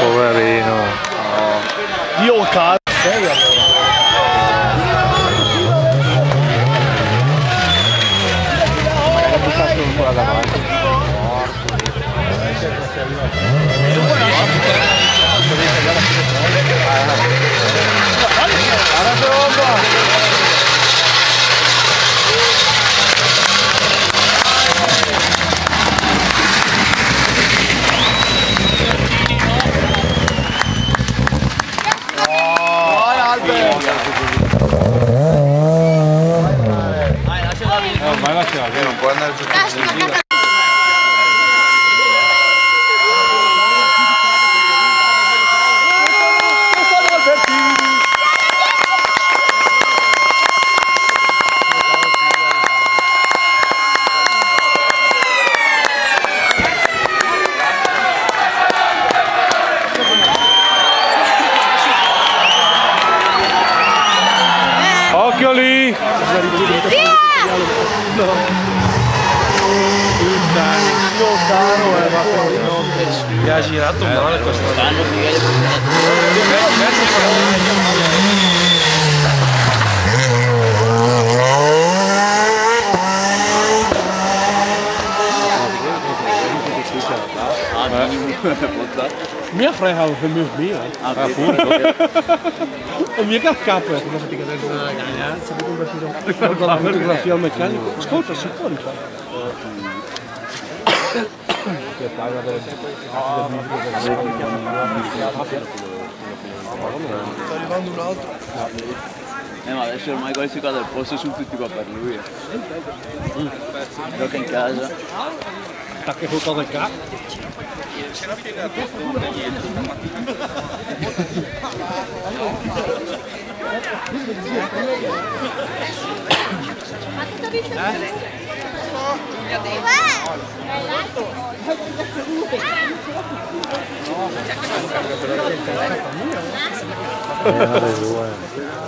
Oh, poverino. Dio cazzo. Ormai Non può andare giù Mi ha girato male questo. Minha freihouder voor mijn bier. Ah, sabe come si chiama? Con la fotografia al meccanico. Ascolta, arrivando un altro. Eh ma adesso ormai questi qua del posto sono tutti qua per lui. eh. Gioca in casa. Takke goed al elkaar. Pero es bueno.